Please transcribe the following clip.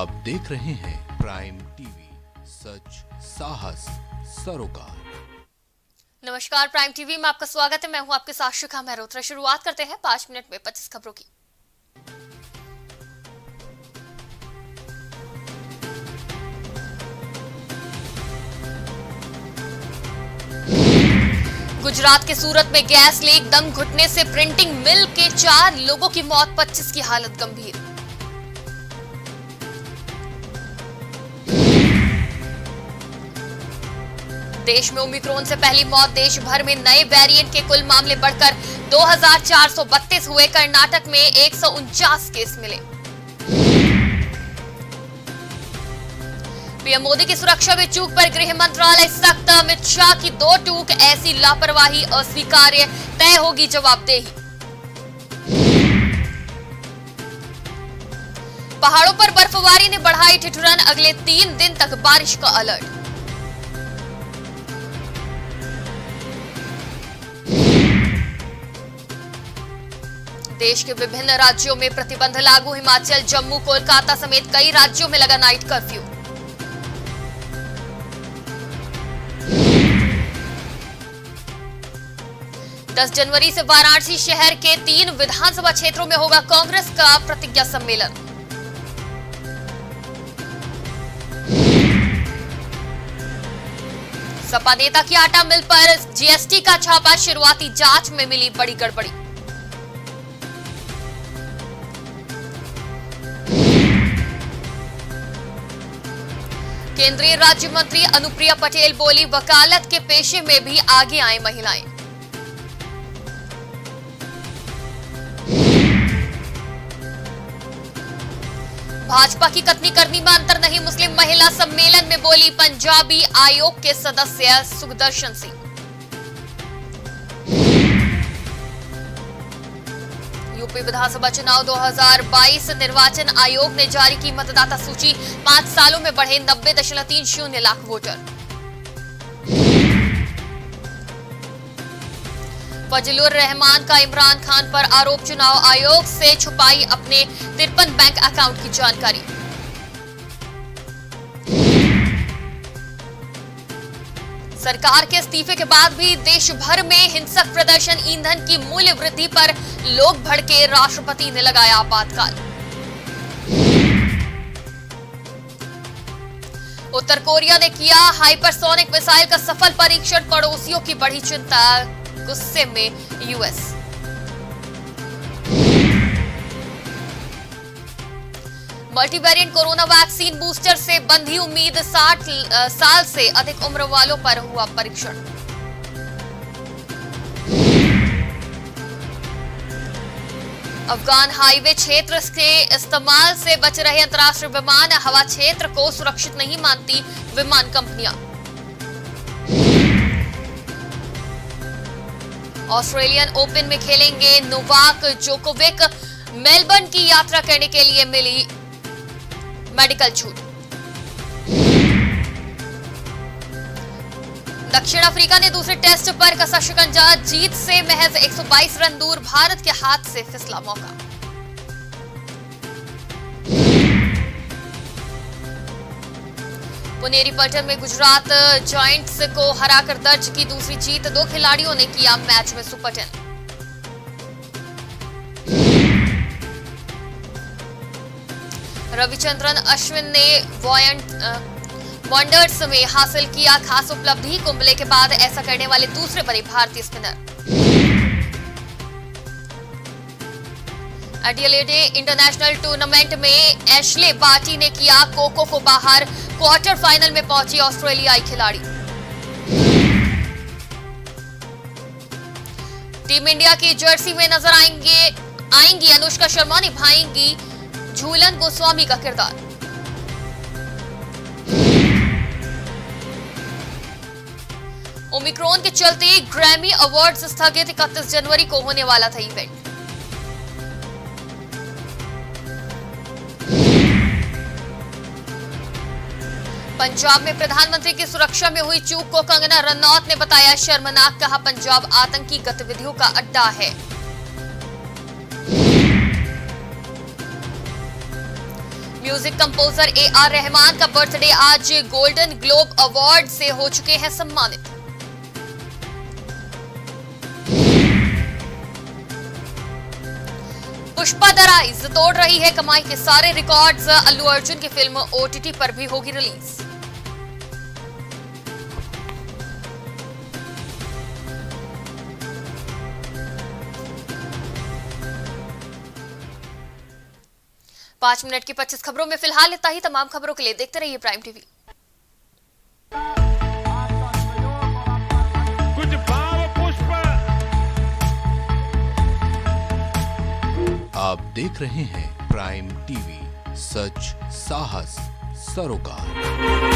आप देख रहे हैं प्राइम टीवी, सच, साहस, सरोकार। नमस्कार, प्राइम टीवी में आपका स्वागत है। मैं हूँ आपके साथ शिखा मेहरोत्रा शुरुआत करते हैं पाँच मिनट में पच्चीस खबरों की। गुजरात के सूरत में गैस लीक, दम घुटने से प्रिंटिंग मिल के चार लोगों की मौत 25 की हालत गंभीर। देश में ओमिक्रोन से पहली मौत देश भर में नए वेरिएंट के कुल मामले बढ़कर 2432 हुए। कर्नाटक में एक सौ उनचास केस मिले। पीएम मोदी की सुरक्षा में चूक पर गृह मंत्रालय सख्त, अमित शाह की दो टूक, ऐसी लापरवाही अस्वीकार्य, तय होगी जवाबदेही। पहाड़ों पर बर्फबारी ने बढ़ाई ठिठुरन, अगले तीन दिन तक बारिश का अलर्ट। देश के विभिन्न राज्यों में प्रतिबंध लागू, हिमाचल, जम्मू, कोलकाता समेत कई राज्यों में लगा नाइट कर्फ्यू। 10 जनवरी से वाराणसी शहर के तीन विधानसभा क्षेत्रों में होगा कांग्रेस का प्रतिज्ञा सम्मेलन। सपा नेता की आटा मिल पर जीएसटी का छापा, शुरुआती जाँच में मिली बड़ी गड़बड़ी। केंद्रीय राज्य मंत्री अनुप्रिया पटेल बोली, वकालत के पेशे में भी आगे आए महिलाएँ। भाजपा की कथनी करनी में अंतर नहीं, मुस्लिम महिला सम्मेलन में बोली, पंजाबी आयोग के सदस्य सुखदर्शन सिंह। यूपी विधानसभा चुनाव 2022 निर्वाचन आयोग ने जारी की मतदाता सूची। पाँच सालों में बढ़े नब्बे दशमलव तीन शून्य लाख वोटर। फजलुर रहमान का इमरान खान पर आरोप चुनाव आयोग से छुपाई अपने तिरपन बैंक अकाउंट की जानकारी। सरकार के इस्तीफे के बाद भी देश भर में हिंसक प्रदर्शन, ईंधन की मूल्य वृद्धि पर लोग भड़के, राष्ट्रपति ने लगाया आपातकाल। उत्तर कोरिया ने किया हाइपरसोनिक मिसाइल का सफल परीक्षण, पड़ोसियों की बढ़ी चिंता, गुस्से में US. Multivariant corona vaccine booster से बंधी उम्मीद 60 साल से अधिक उम्र वालों पर हुआ परीक्षण। अफगान हाईवे क्षेत्र के इस्तेमाल से बच रहे अंतर्राष्ट्रीय विमान, हवा क्षेत्र को सुरक्षित नहीं मानती विमान कंपनियाँ। ऑस्ट्रेलियन ओपन में खेलेंगे नोवाक जोकोविक। मेलबर्न की यात्रा करने के लिए मिली मेडिकल छूट। दक्षिण अफ्रीका ने दूसरे टेस्ट पर कसा शिकंजा जीत से महज 122 रन दूर, भारत के हाथ से फिसला मौका। पुनेरी पलटन में गुजरात जॉइंट्स को हराकर दर्ज की दूसरी जीत, दो खिलाड़ियों ने किया मैच में सुपर टेन। रविचंद्रन अश्विन ने वॉन्डर्स में हासिल किया खास उपलब्धि। कुंबले के बाद ऐसा करने वाले दूसरे बने भारतीय स्पिनर। एडियलेडे इंटरनेशनल टूर्नामेंट में एशले बाटी ने किया कोको को बाहर। क्वार्टर फाइनल में पहुँची ऑस्ट्रेलियाई खिलाड़ी। टीम इंडिया की जर्सी में नज़र आएँगे, आएँगी अनुष्का शर्मा निभाएँगी झूलन गोस्वामी का किरदार। ओमिक्रॉन के चलते ग्रैमी अवार्ड्स स्थगित इकतीस जनवरी को होने वाला था इवेंट पंजाब में प्रधानमंत्री की सुरक्षा में हुई चूक को कंगना रनौत ने बताया, शर्मनाक कहा, पंजाब आतंकी गतिविधियों का अड्डा है। Music composer A R Rahman का बर्थडे आज गोल्डन ग्लोब अवार्ड से हो चुके हैं सम्मानित। पुष्पा दराइज राइज तोड़ रही है कमाई के सारे रिकॉर्ड्स अल्लू अर्जुन की फ़िल्म ओटीटी पर भी होगी रिलीज़ पाँच मिनट की पच्चीस खबरों में फ़िलहाल इतना ही। तमाम खबरों के लिए देखते रहिए प्राइम टीवी। कुछ भाव पुष्प। आप देख रहे हैं प्राइम टीवी। सच साहस सरोकार।